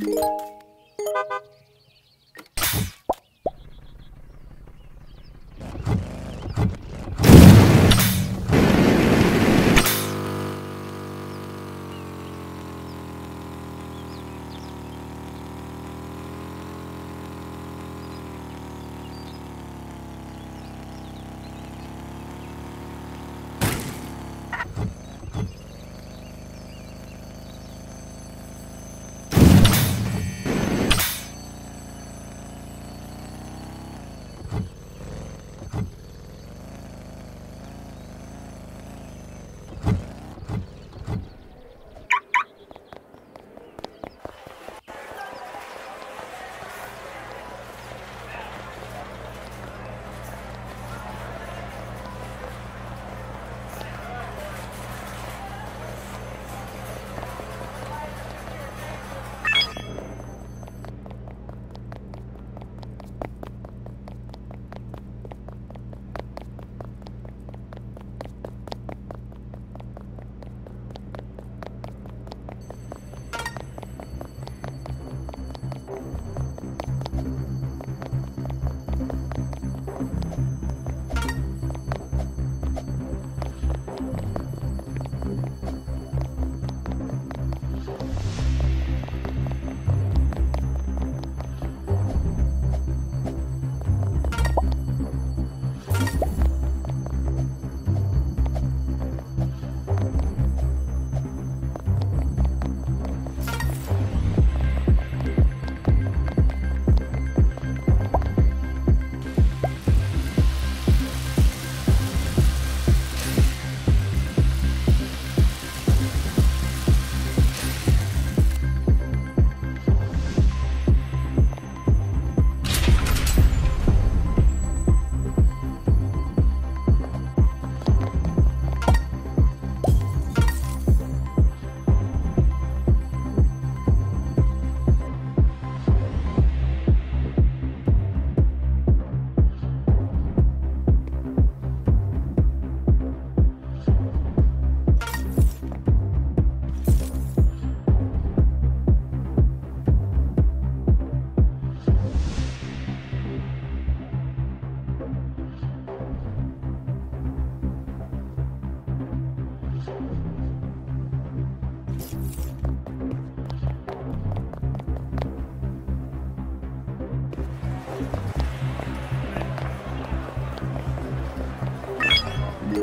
you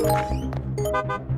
you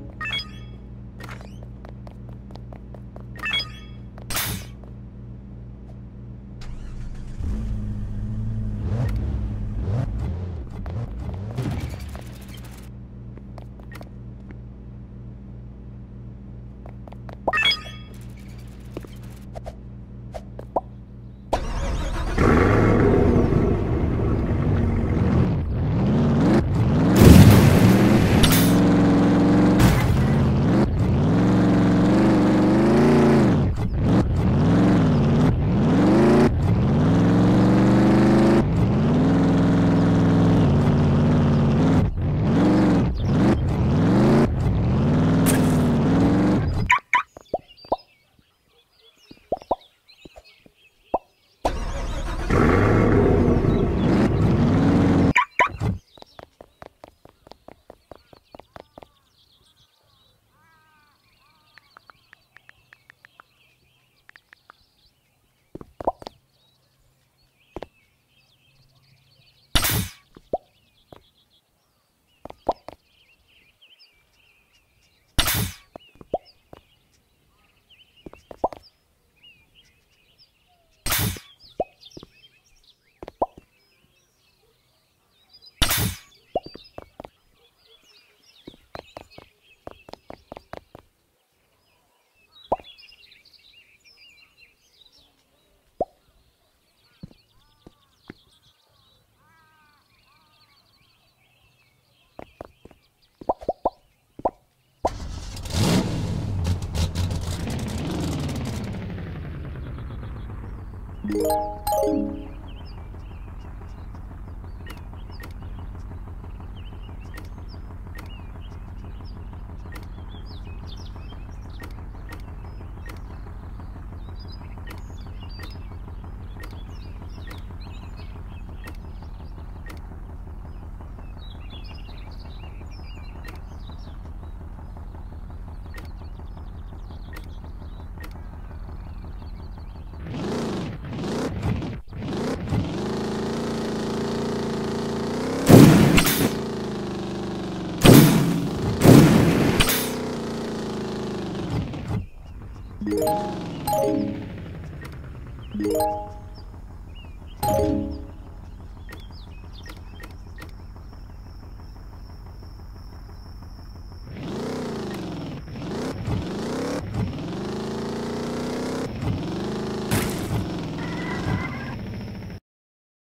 Thank you. Thank